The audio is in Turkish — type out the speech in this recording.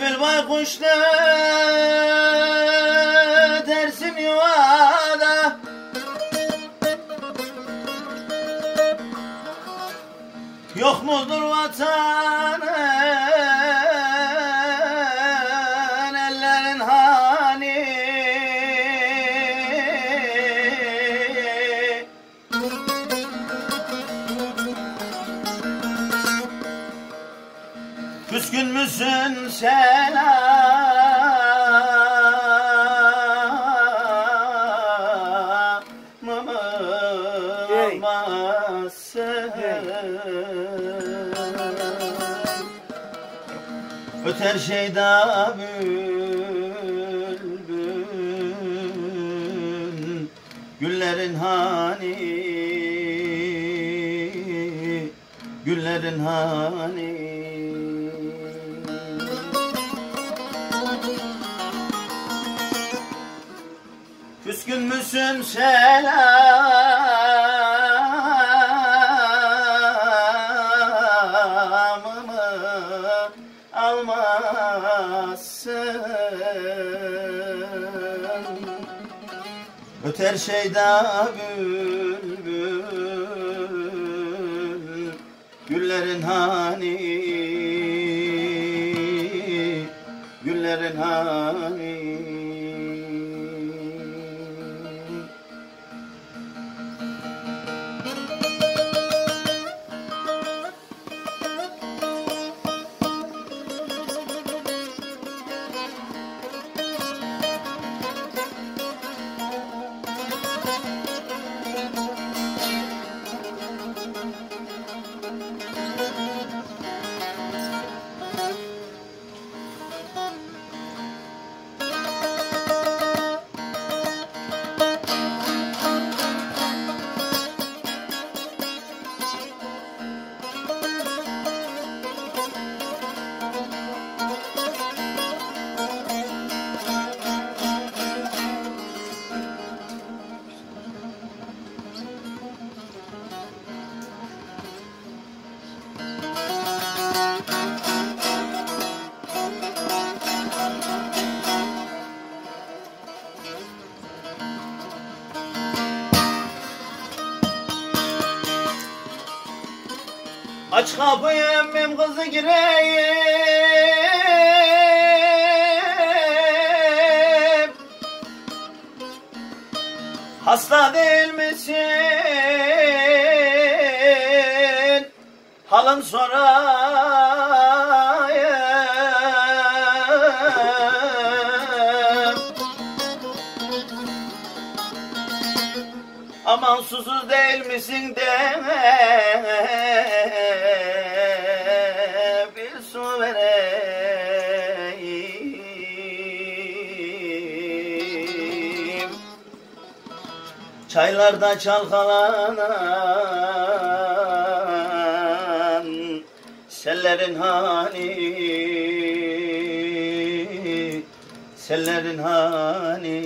Bir baykuş da dersim yuvada. Yok mudur vatanın müsün selamımı Hey. almazsın Öter şeyda bülbül Güllerin hani Güllerin hani Küskün müsün? Selamımı almazsın. Öter şeyda bülbül Güllerin hani Güllerin hani Aç kapıyı emmim kızı gireyim. Hasta değil misin? Halın sorayım. Aman susuz değil misin deme Çaylarda çalkalanan Sellerin hani Sellerin hani